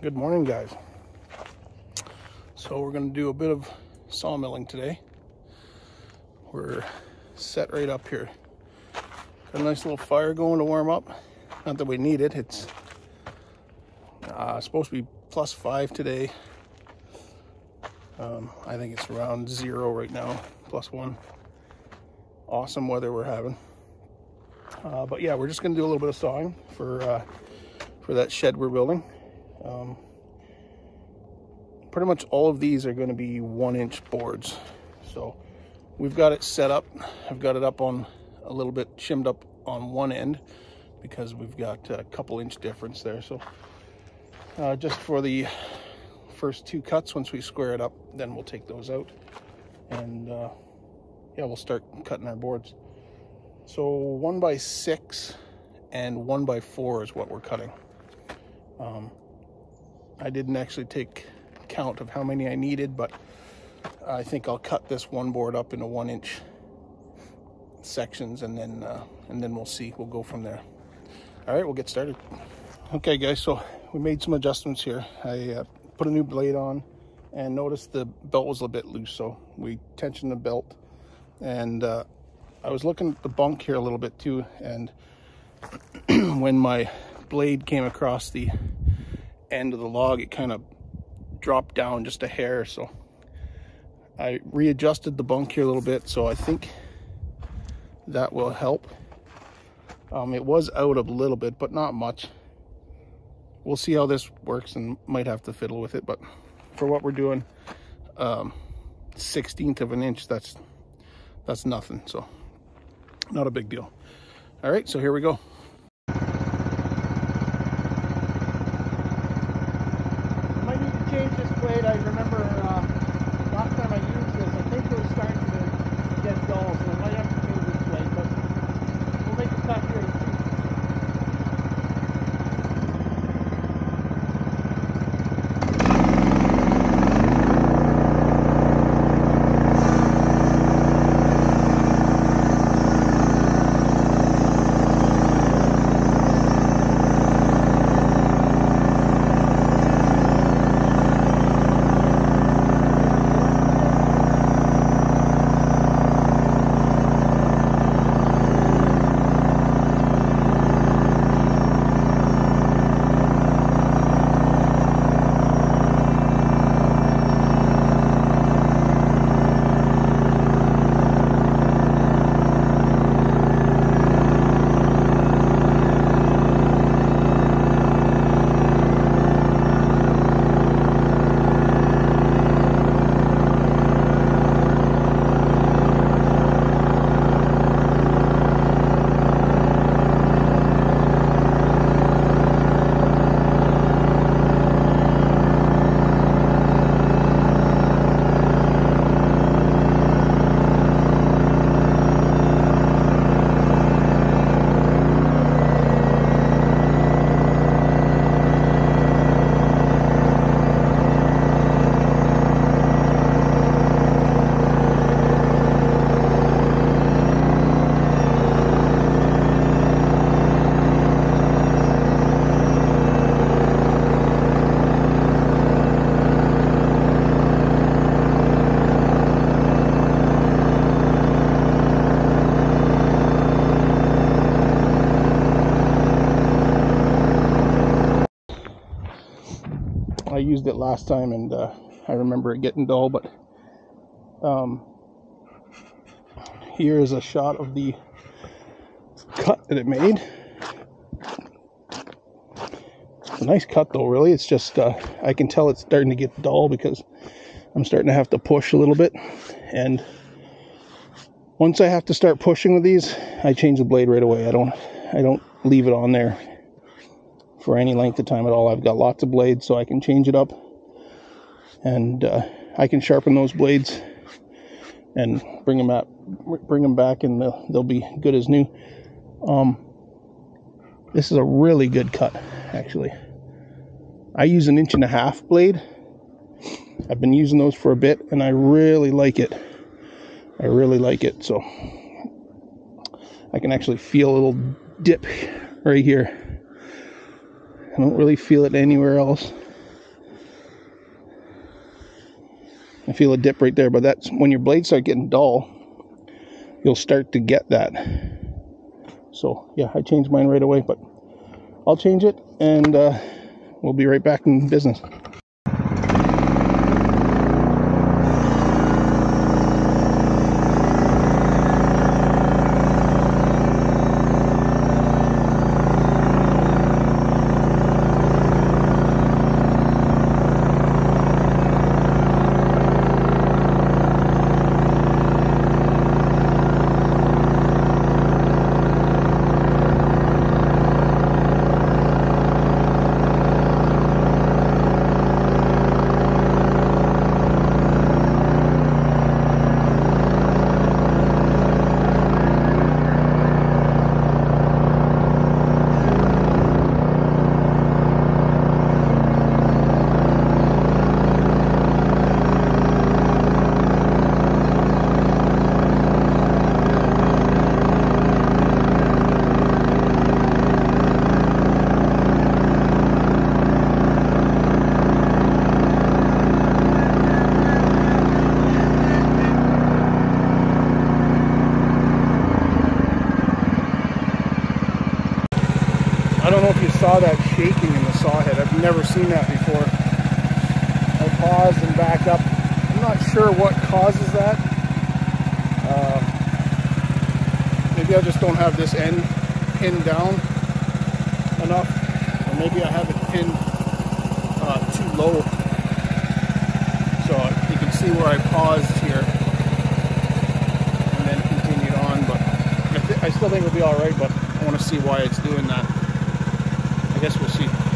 Good morning, guys. So we're going to do a bit of sawmilling today. We're set right up here. Got a nice little fire going to warm up. Not that we need it. It's uh, supposed to be plus five today. Um, I think it's around zero right now, plus one. Awesome weather we're having. Uh, but yeah, we're just going to do a little bit of sawing for uh, for that shed we're building. Um, pretty much all of these are going to be one inch boards. So we've got it set up. I've got it up on a little bit shimmed up on one end because we've got a couple inch difference there. So uh, just for the first two cuts, once we square it up, then we'll take those out. And uh, yeah, we'll start cutting our boards. So one by six and one by four is what we're cutting. Um, I didn't actually take count of how many I needed, but I think I'll cut this one board up into one inch sections and then uh, and then we'll see. We'll go from there. All right, we'll get started. Okay, guys, so we made some adjustments here. I uh, put a new blade on and noticed the belt was a bit loose, so we tensioned the belt. And uh, I was looking at the bunk here a little bit too, and when my blade came across the end of the log, it kind of dropped down just a hair. So I readjusted the bunk here a little bit. So I think that will help. Um, it was out a little bit, but not much. We'll see how this works and might have to fiddle with it. But for what we're doing, um, 16th of an inch, that's, that's nothing. So not a big deal. All right, so here we go. I used it last time and uh, I remember it getting dull, but um, here is a shot of the cut that it made. Nice cut though, really. It's just, uh, I can tell it's starting to get dull because I'm starting to have to push a little bit. And once I have to start pushing with these, I change the blade right away. I don't, I don't leave it on there for any length of time at all. I've got lots of blades so I can change it up and uh, I can sharpen those blades and bring them out, bring them back and they'll, they'll be good as new. Um, this is a really good cut actually. I use an inch and a half blade. I've been using those for a bit and I really like it. I really like it. So I can actually feel a little dip right here I don't really feel it anywhere else. I feel a dip right there, but that's when your blades start getting dull, you'll start to get that. So yeah, I changed mine right away, but I'll change it and uh, we'll be right back in business. Saw that shaking in the saw head. I've never seen that before. I paused and backed up. I'm not sure what causes that. Uh, maybe I just don't have this end pinned down enough. Or maybe I have it pinned uh, too low. So you can see where I paused here and then continued on. But I, I still think it'll be all right, but I want to see why it's doing that. I guess we'll see.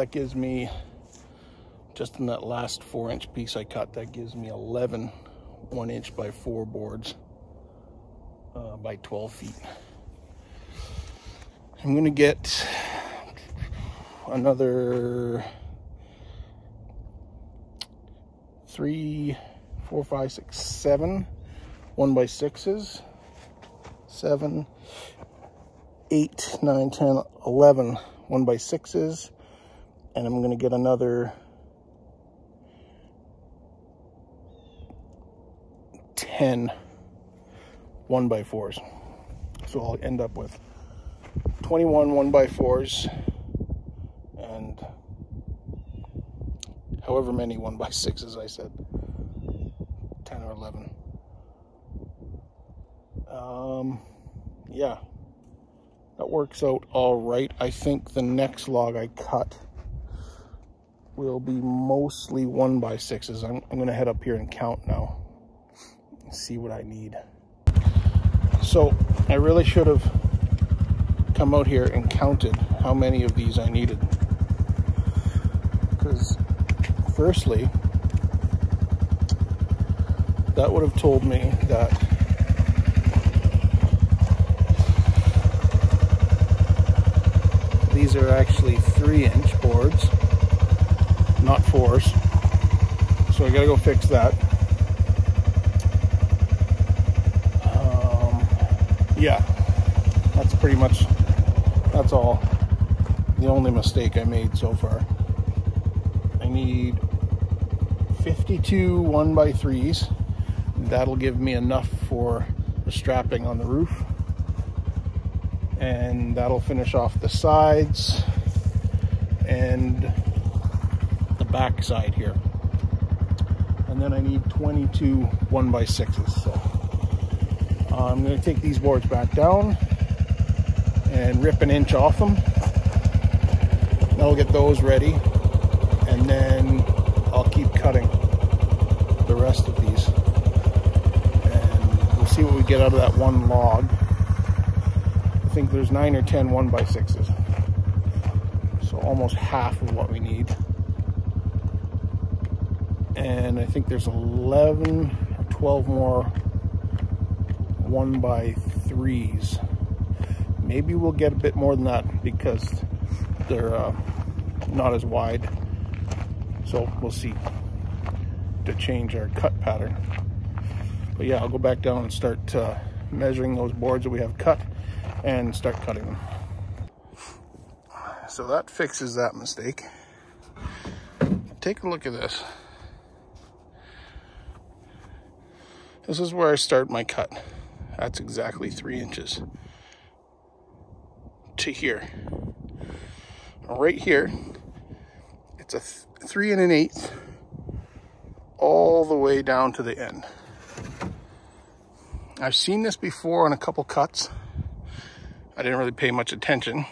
That gives me, just in that last four inch piece I cut, that gives me 11 one inch by four boards uh, by 12 feet. I'm gonna get another three, four, five, six, seven one by sixes, seven, eight, nine, ten, eleven one by sixes, and I'm gonna get another 10 one by fours. So I'll end up with 21 one by fours and however many one by sixes I said, 10 or 11. Um, yeah, that works out all right. I think the next log I cut will be mostly one by sixes. I'm, I'm gonna head up here and count now see what I need. So I really should have come out here and counted how many of these I needed. Because firstly, that would have told me that these are actually three inch boards, not fours. So I gotta go fix that. Um, yeah, that's pretty much, that's all. The only mistake I made so far. I need 52 one by threes. That'll give me enough for the strapping on the roof. And that'll finish off the sides and back side here. And then I need 22 one by sixes. So I'm going to take these boards back down and rip an inch off them. I'll get those ready and then I'll keep cutting the rest of these. And we'll see what we get out of that one log. I think there's nine or ten one by sixes. So almost half of what we need. And I think there's 11 or 12 more one by threes. Maybe we'll get a bit more than that because they're uh, not as wide. So we'll see to change our cut pattern. But yeah, I'll go back down and start uh, measuring those boards that we have cut and start cutting them. So that fixes that mistake. Take a look at this. This is where I start my cut. That's exactly three inches to here. Right here, it's a th three and an eighth all the way down to the end. I've seen this before on a couple cuts. I didn't really pay much attention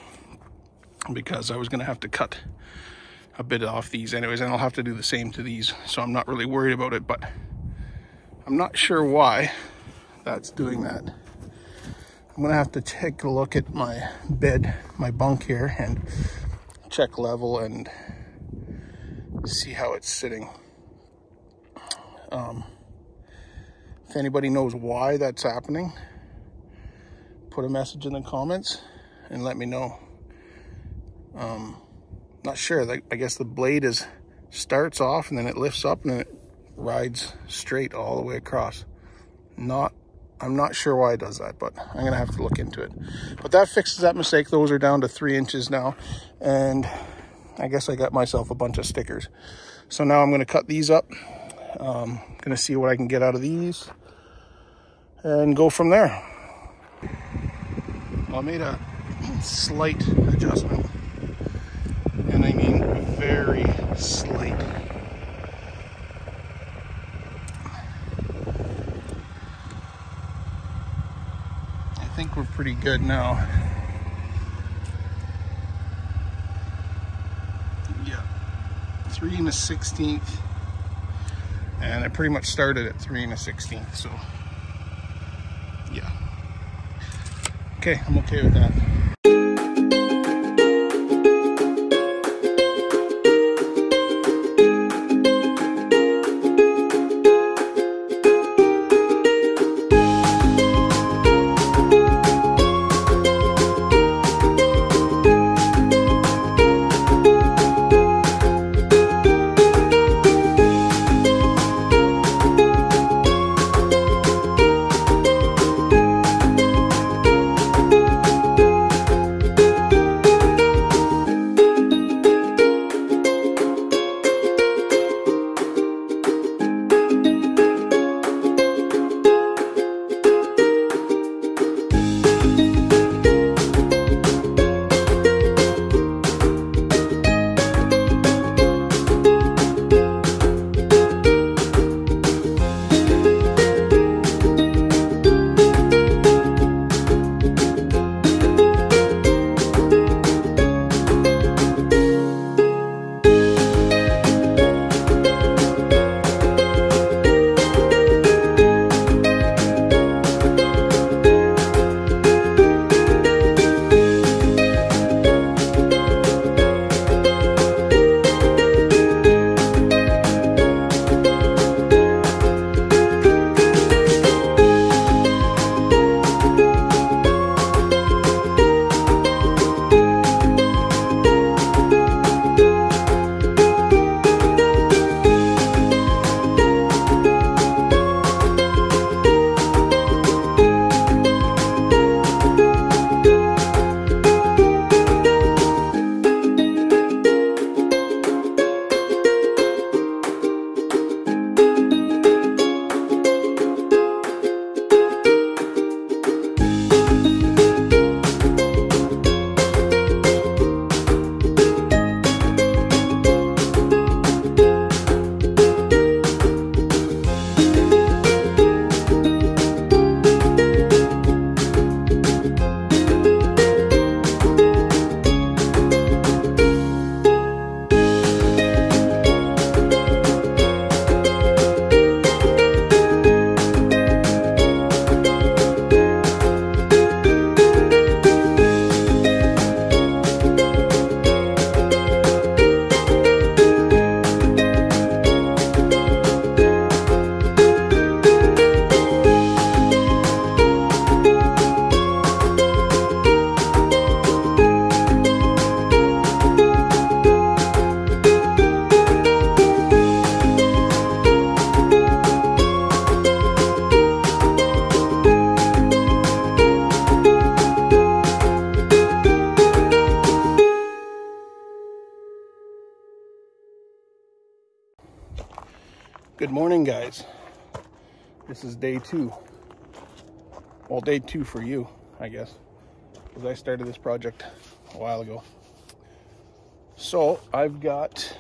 because I was gonna have to cut a bit off these anyways, and I'll have to do the same to these. So I'm not really worried about it, but I'm not sure why that's doing that. I'm gonna have to take a look at my bed, my bunk here, and check level and see how it's sitting. Um, if anybody knows why that's happening, put a message in the comments and let me know. Um, not sure, I guess the blade is starts off and then it lifts up and then it rides straight all the way across. Not I'm not sure why it does that, but I'm gonna have to look into it. But that fixes that mistake. Those are down to three inches now. And I guess I got myself a bunch of stickers. So now I'm gonna cut these up. Um, gonna see what I can get out of these and go from there. Well, I made a slight adjustment and I mean very slight think we're pretty good now. Yeah, three and a 16th. And I pretty much started at three and a 16th, so yeah. Okay, I'm okay with that. Is day two. Well, day two for you, I guess, because I started this project a while ago. So I've got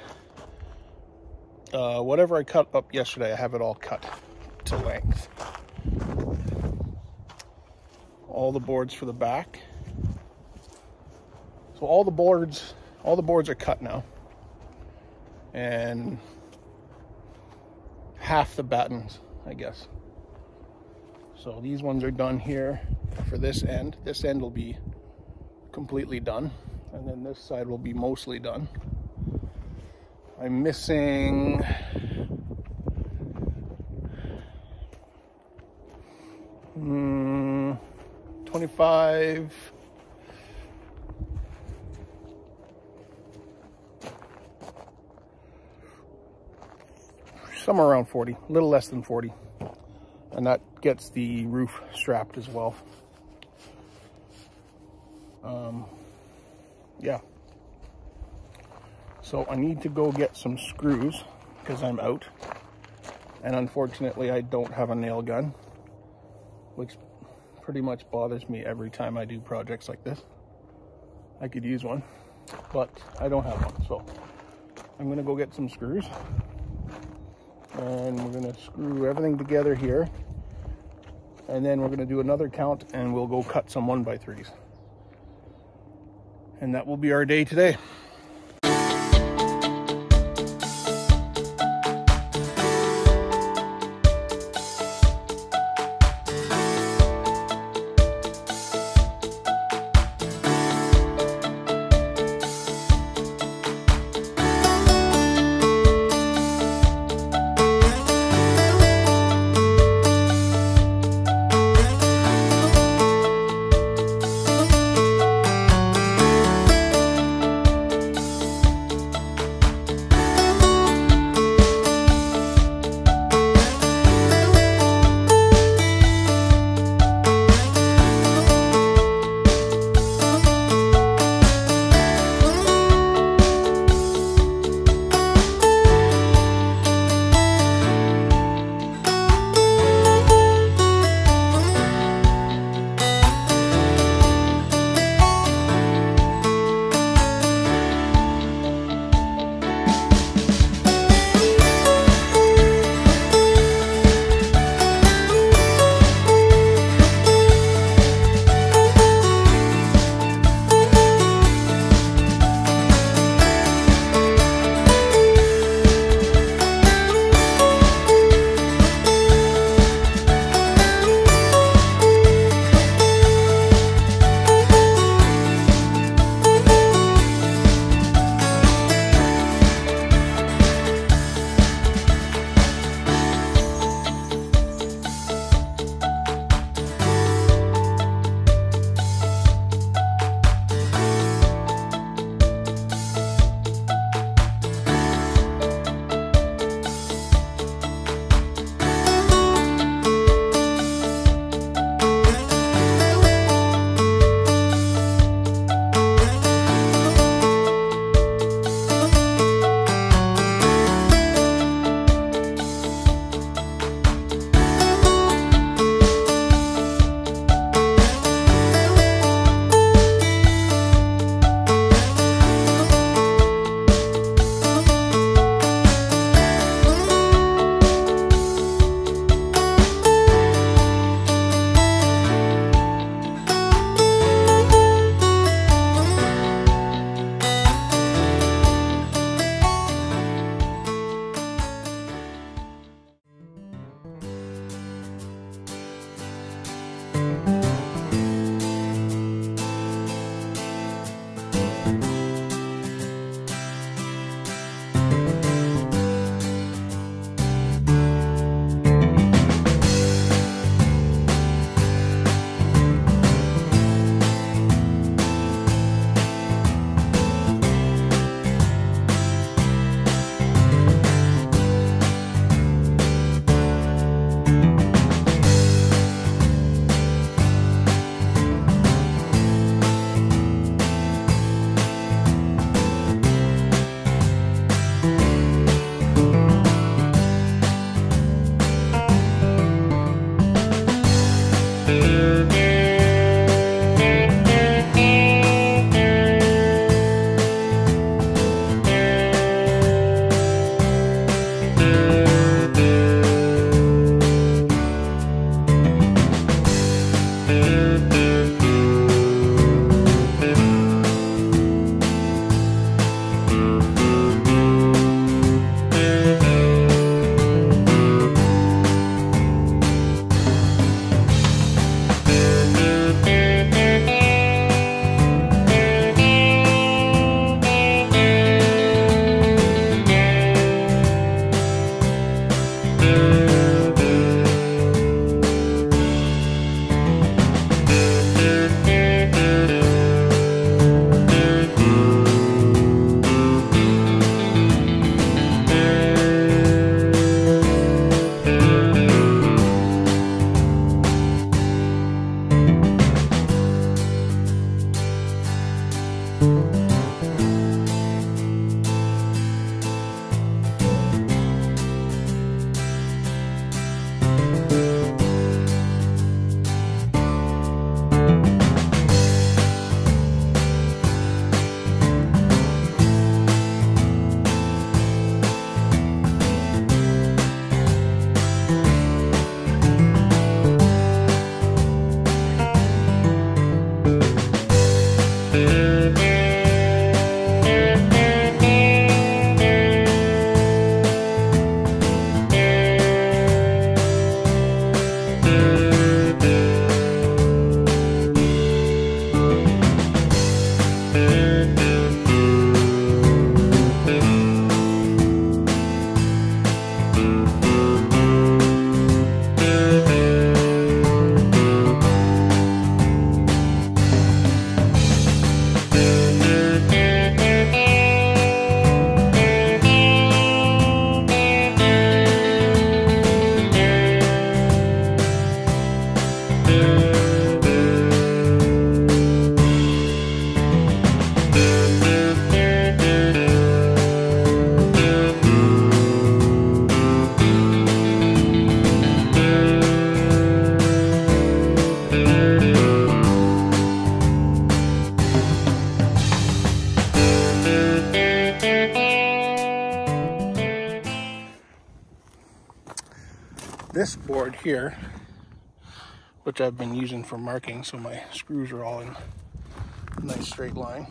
uh, whatever I cut up yesterday, I have it all cut to length. All the boards for the back. So all the boards, all the boards are cut now. And half the battens, I guess. So these ones are done here for this end. This end will be completely done. And then this side will be mostly done. I'm missing mm, 25 somewhere around 40, a little less than 40. And that gets the roof strapped as well. Um, yeah. So I need to go get some screws because I'm out. And unfortunately, I don't have a nail gun, which pretty much bothers me every time I do projects like this. I could use one, but I don't have one. So I'm gonna go get some screws and we're gonna screw everything together here and then we're gonna do another count and we'll go cut some one by threes. And that will be our day today Here, which I've been using for marking, so my screws are all in a nice straight line,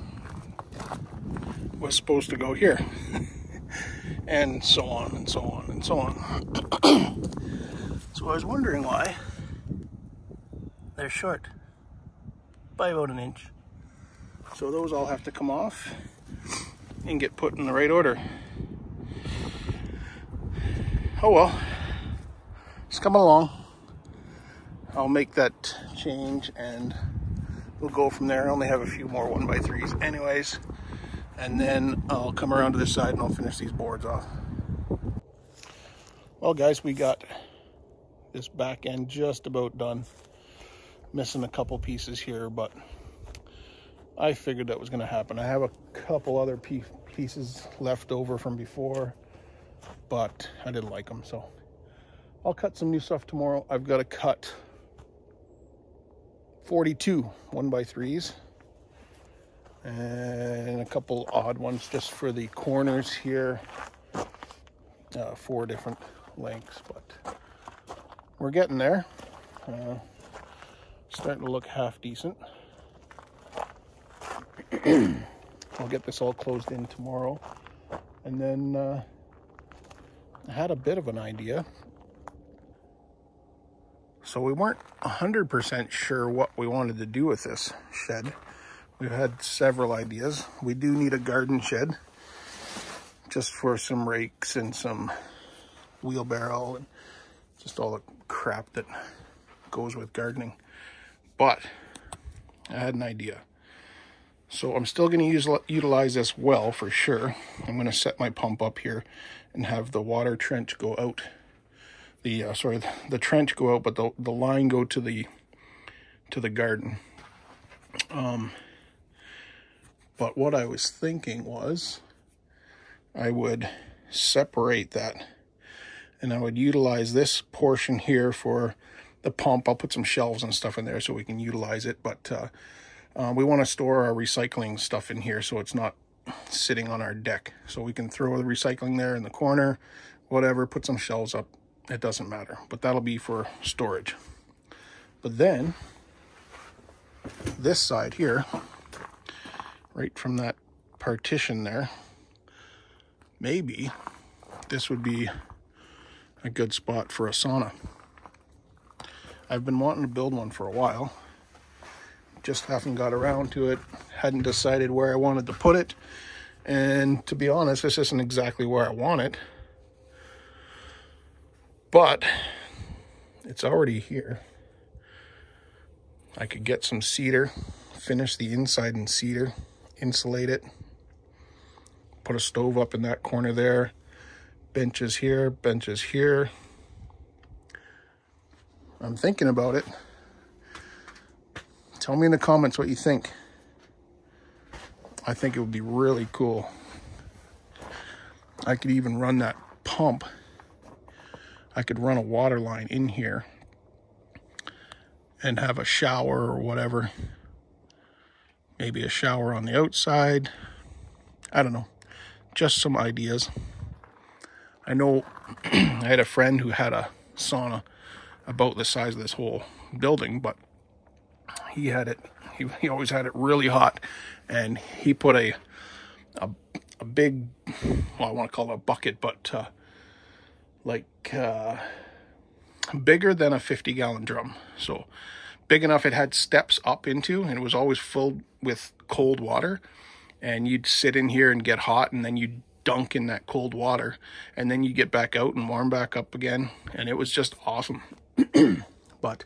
was supposed to go here. and so on and so on and so on. so I was wondering why they're short by about an inch. So those all have to come off and get put in the right order. Oh well, it's coming along. I'll make that change and we'll go from there. I only have a few more one by threes anyways. And then I'll come around to this side and I'll finish these boards off. Well guys, we got this back end just about done. Missing a couple pieces here, but I figured that was going to happen. I have a couple other pieces left over from before, but I didn't like them, so I'll cut some new stuff tomorrow. I've got to cut 42 one by threes and a couple odd ones just for the corners here. Uh, four different lengths, but we're getting there. Uh, starting to look half decent. I'll get this all closed in tomorrow. And then uh, I had a bit of an idea. So we weren't 100% sure what we wanted to do with this shed. We've had several ideas. We do need a garden shed just for some rakes and some wheelbarrow and just all the crap that goes with gardening. But I had an idea. So I'm still going to use utilize this well for sure. I'm going to set my pump up here and have the water trench go out. The uh, sorry, the, the, trench go out, but the the line go to the to the garden. Um, but what I was thinking was I would separate that and I would utilize this portion here for the pump. I'll put some shelves and stuff in there so we can utilize it, but uh, uh, we want to store our recycling stuff in here so it's not sitting on our deck. So we can throw the recycling there in the corner, whatever, put some shelves up. It doesn't matter, but that'll be for storage. But then this side here, right from that partition there, maybe this would be a good spot for a sauna. I've been wanting to build one for a while just haven't got around to it. Hadn't decided where I wanted to put it. And to be honest, this isn't exactly where I want it. But it's already here. I could get some cedar, finish the inside in cedar, insulate it, put a stove up in that corner there, benches here, benches here. I'm thinking about it. Tell me in the comments what you think. I think it would be really cool. I could even run that pump. I could run a water line in here and have a shower or whatever. Maybe a shower on the outside. I don't know. Just some ideas. I know I had a friend who had a sauna about the size of this whole building, but he had it, he, he always had it really hot. And he put a, a, a big, well, I want to call it a bucket, but uh, like uh, bigger than a 50 gallon drum. So big enough it had steps up into and it was always filled with cold water. And you'd sit in here and get hot and then you'd dunk in that cold water and then you get back out and warm back up again and it was just awesome but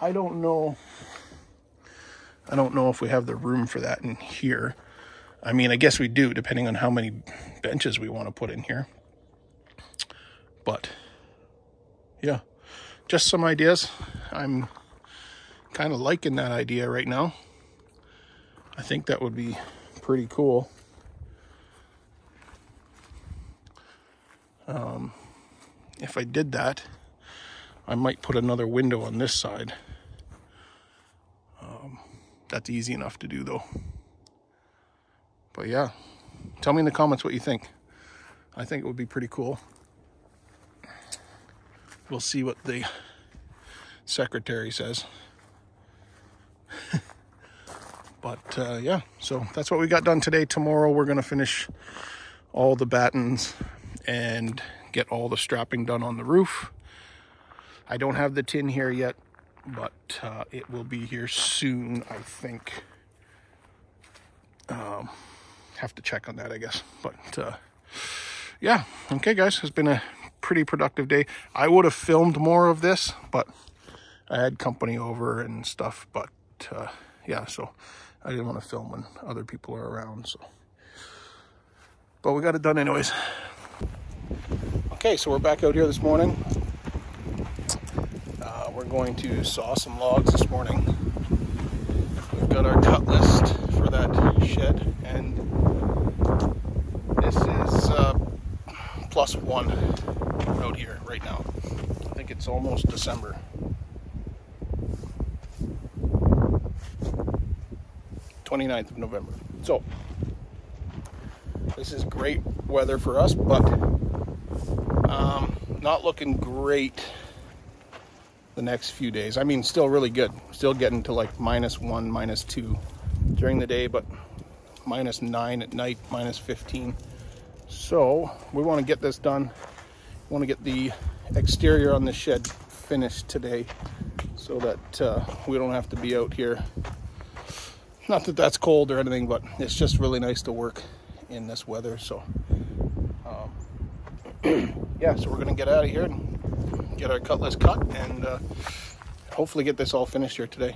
i don't know I don't know if we have the room for that in here. I mean, I guess we do, depending on how many benches we want to put in here. But, yeah, just some ideas. I'm kind of liking that idea right now. I think that would be pretty cool. Um, if I did that, I might put another window on this side. Um, that's easy enough to do though. But yeah, tell me in the comments what you think. I think it would be pretty cool. We'll see what the secretary says. but uh, yeah, so that's what we got done today. Tomorrow we're going to finish all the battens and get all the strapping done on the roof. I don't have the tin here yet, but uh, it will be here soon, I think. Um, have to check on that, I guess. But uh, yeah, okay, guys, it's been a pretty productive day. I would have filmed more of this, but I had company over and stuff. But uh, yeah, so I didn't want to film when other people are around. So, but we got it done anyways. Okay, so we're back out here this morning. Uh, we're going to saw some logs this morning. We've got our cut list for that shed, and this is uh, plus one out here right now. I think it's almost December. Twenty-ninth of November. So, this is great weather for us, but um, not looking great the next few days. I mean, still really good. Still getting to like minus one, minus two during the day, but minus nine at night, minus 15. So we want to get this done. Want to get the exterior on the shed finished today so that uh, we don't have to be out here. Not that that's cold or anything, but it's just really nice to work in this weather. So um, yeah, so we're gonna get out of here and get our cut list cut and uh, hopefully get this all finished here today.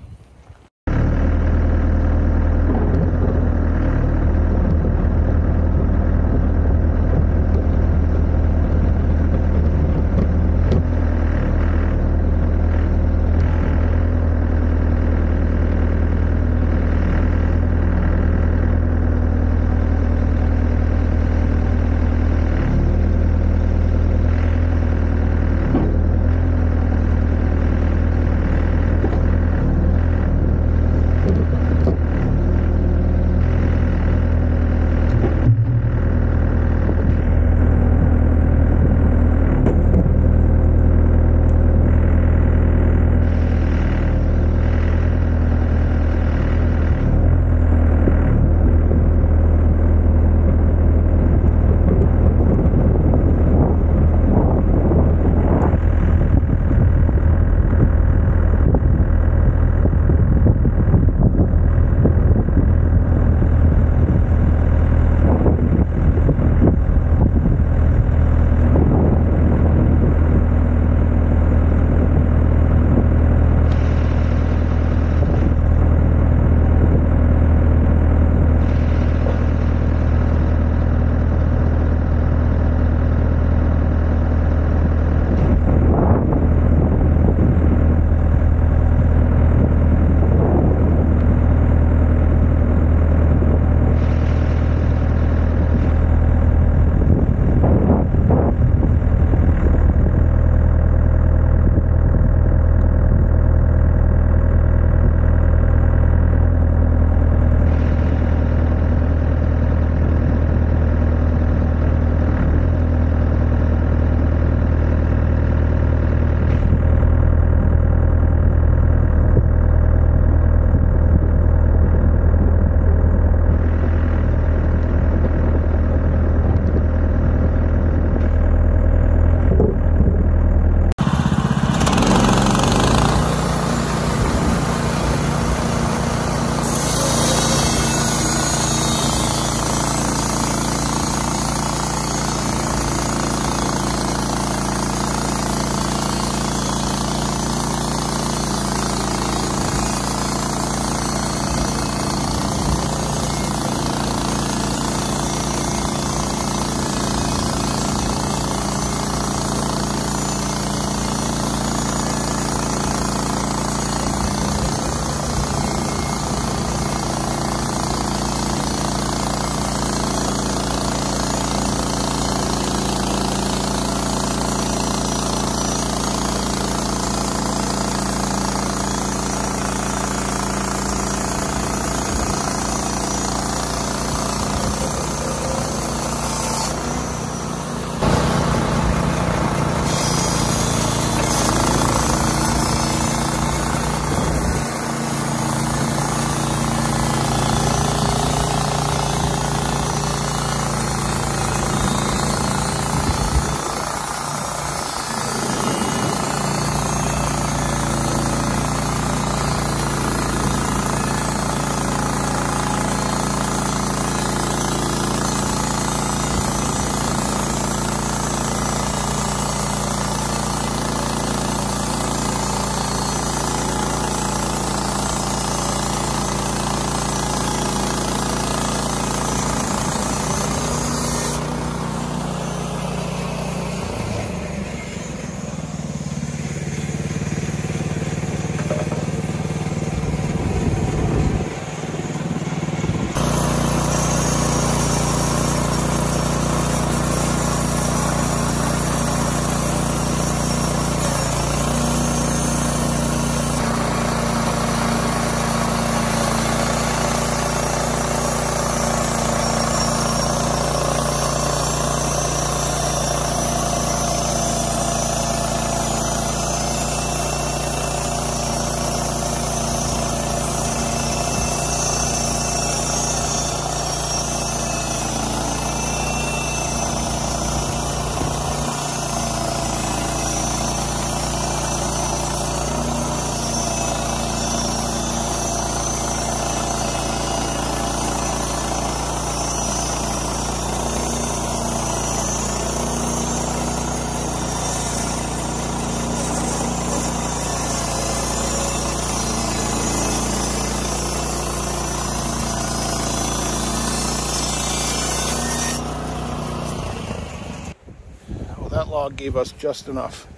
Log gave us just enough.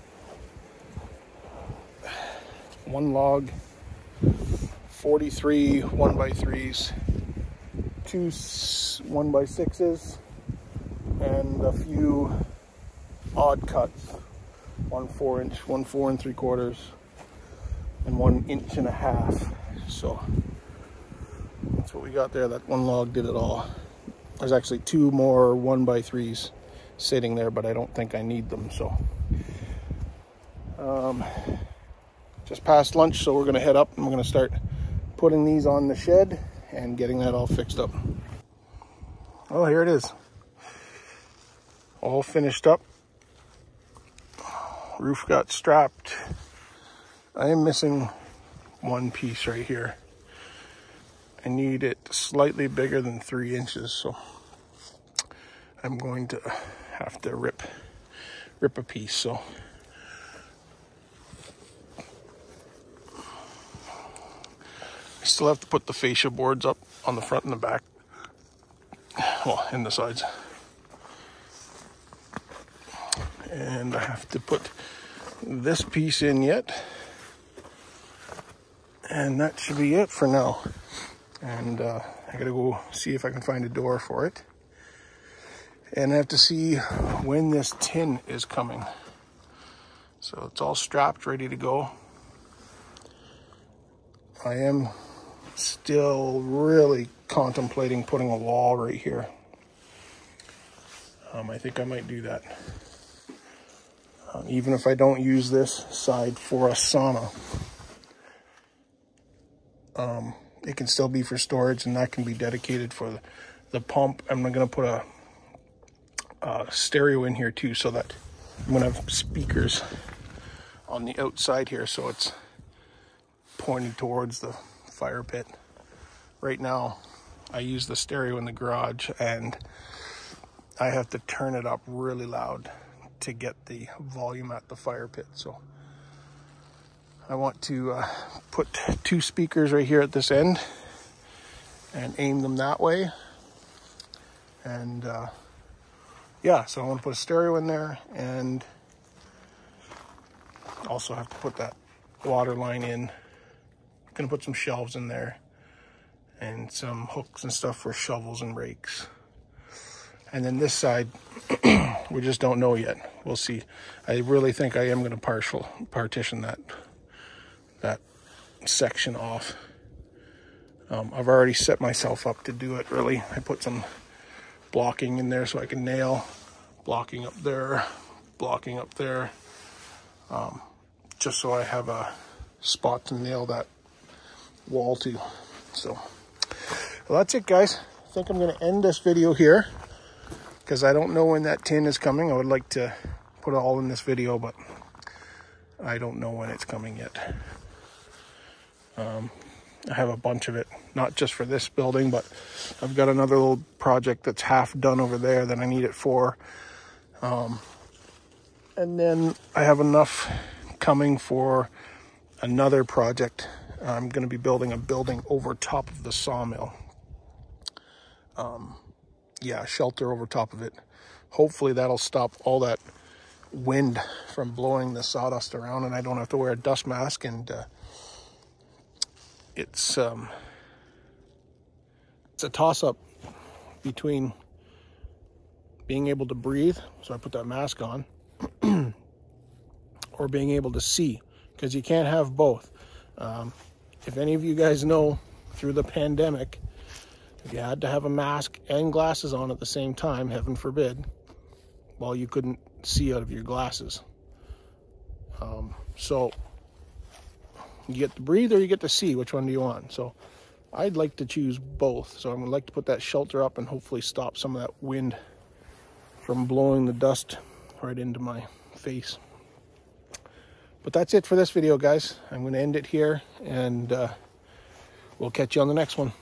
One log, 43 one by threes, two one by sixes, and a few odd cuts. One four inch, one four and three quarters, and one inch and a half. So that's what we got there. That one log did it all. There's actually two more one by threes sitting there, but I don't think I need them. So um, just past lunch, so we're gonna head up and we're gonna start putting these on the shed and getting that all fixed up. Oh, here it is. All finished up. Roof got strapped. I am missing one piece right here. I need it slightly bigger than three inches, so I'm going to have to rip rip a piece. So I still have to put the fascia boards up on the front and the back. Well, in the sides. And I have to put this piece in yet. And that should be it for now. And uh, I gotta go see if I can find a door for it. And I have to see when this tin is coming. So it's all strapped, ready to go. I am still really contemplating putting a wall right here. Um, I think I might do that. Um, even if I don't use this side for a sauna. Um, it can still be for storage and that can be dedicated for the, the pump. I'm not going to put a, a stereo in here too so that I'm to have speakers on the outside here so it's pointed towards the fire pit. Right now, I use the stereo in the garage and I have to turn it up really loud to get the volume at the fire pit. So I want to uh, put two speakers right here at this end and aim them that way. And uh, yeah, so I want to put a stereo in there and also have to put that water line in Gonna put some shelves in there and some hooks and stuff for shovels and rakes. And then this side, we just don't know yet. We'll see. I really think I am gonna partial partition that that section off. Um, I've already set myself up to do it really. I put some blocking in there so I can nail blocking up there, blocking up there, um, just so I have a spot to nail that wall to. So, well, that's it, guys. I think I'm going to end this video here because I don't know when that tin is coming. I would like to put it all in this video, but I don't know when it's coming yet. Um, I have a bunch of it, not just for this building, but I've got another little project that's half done over there that I need it for. Um, and then I have enough coming for another project I'm going to be building a building over top of the sawmill. Um, yeah, shelter over top of it. Hopefully that'll stop all that wind from blowing the sawdust around and I don't have to wear a dust mask and uh, it's um, it's a toss-up between being able to breathe, so I put that mask on, or being able to see, because you can't have both. Um, if any of you guys know through the pandemic, if you had to have a mask and glasses on at the same time, heaven forbid, well, you couldn't see out of your glasses. Um, so you get to breathe or you get to see. Which one do you want? So I'd like to choose both. So I'm gonna like to put that shelter up and hopefully stop some of that wind from blowing the dust right into my face. But that's it for this video, guys. I'm going to end it here, and uh, we'll catch you on the next one.